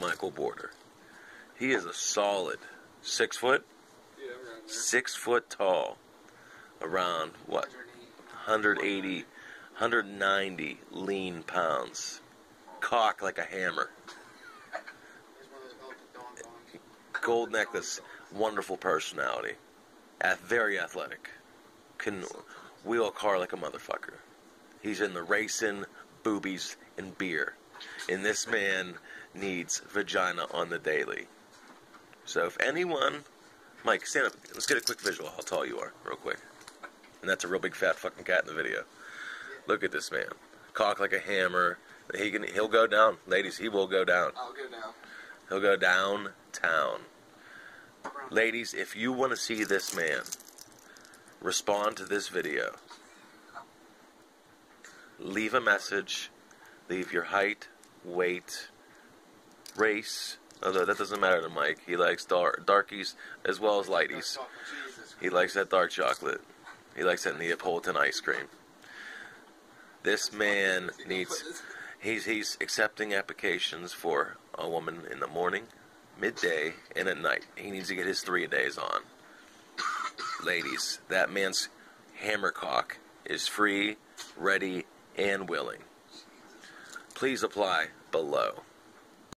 Michael Border. He is a solid six foot, Yeah, six foot tall, around what? 180, 190 lean pounds, cock like a hammer, gold necklace, wonderful personality, very athletic, can wheel a car like a motherfucker. He's in the racing, boobies, and beer. And this man needs vagina on the daily. So if anyone, Mike, stand up. Let's get a quick visual. How tall you are, real quick. And that's a real big fat fucking cat in the video. Look at this man, cock like a hammer. He can. He'll go down, ladies. He will go down. I'll go now. He'll go downtown. Ladies, if you want to see this man respond to this video, leave a message, leave your height, weight, race. Although that doesn't matter to Mike. He likes dark, darkies as well as lighties. He likes that dark chocolate. He likes that Neapolitan ice cream. This man needs. He's he's accepting applications for a woman in the morning, midday, and at night. He needs to get his three days on. Ladies, that man's hammercock is free, ready, and willing. Please apply below.